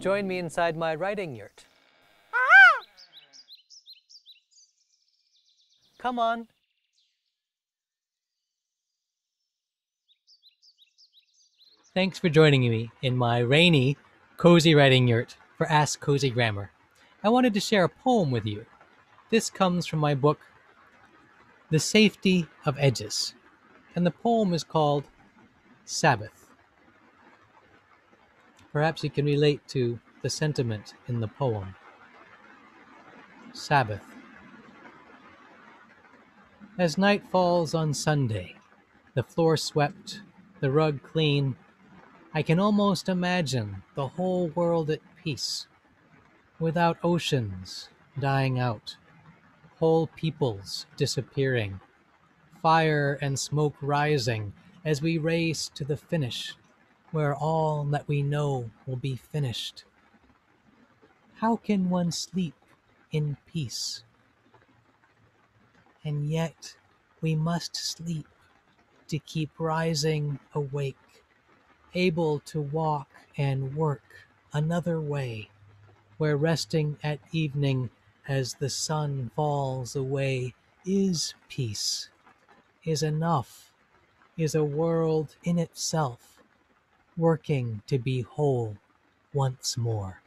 Join me inside my writing yurt. Come on. Thanks for joining me in my rainy, cozy writing yurt for Ask Cozy Grammar. I wanted to share a poem with you. This comes from my book, the Safety of Edges, and the poem is called Sabbath. Perhaps you can relate to the sentiment in the poem. Sabbath. As night falls on Sunday, the floor swept, the rug clean, I can almost imagine the whole world at peace, without oceans dying out, whole peoples disappearing, fire and smoke rising as we race to the finish, where all that we know will be finished. How can one sleep in peace? And yet we must sleep to keep rising awake able to walk and work another way, where resting at evening as the sun falls away is peace, is enough, is a world in itself, working to be whole once more.